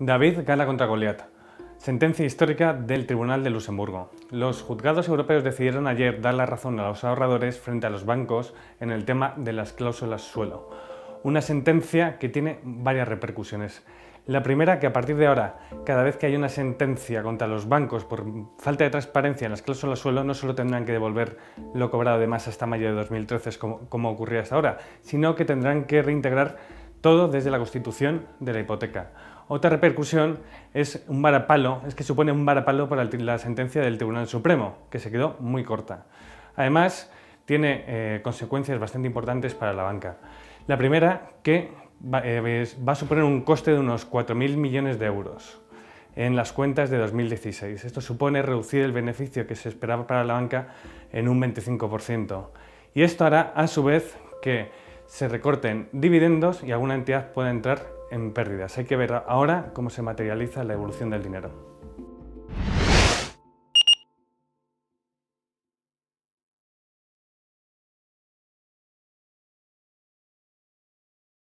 David gana contra Goliat. Sentencia histórica del Tribunal de Luxemburgo. Los juzgados europeos decidieron ayer dar la razón a los ahorradores frente a los bancos en el tema de las cláusulas suelo. Una sentencia que tiene varias repercusiones. La primera, que a partir de ahora, cada vez que hay una sentencia contra los bancos por falta de transparencia en las cláusulas suelo, no solo tendrán que devolver lo cobrado de más hasta mayo de 2013, como, como ocurría hasta ahora, sino que tendrán que reintegrar todo desde la constitución de la hipoteca. Otra repercusión es un varapalo, es que supone un varapalo para la sentencia del Tribunal Supremo, que se quedó muy corta. Además, tiene eh, consecuencias bastante importantes para la banca. La primera, que va, eh, va a suponer un coste de unos 4.000 millones de euros en las cuentas de 2016. Esto supone reducir el beneficio que se esperaba para la banca en un 25%. Y esto hará, a su vez, que se recorten dividendos y alguna entidad pueda entrar en pérdidas. Hay que ver ahora cómo se materializa la evolución del dinero.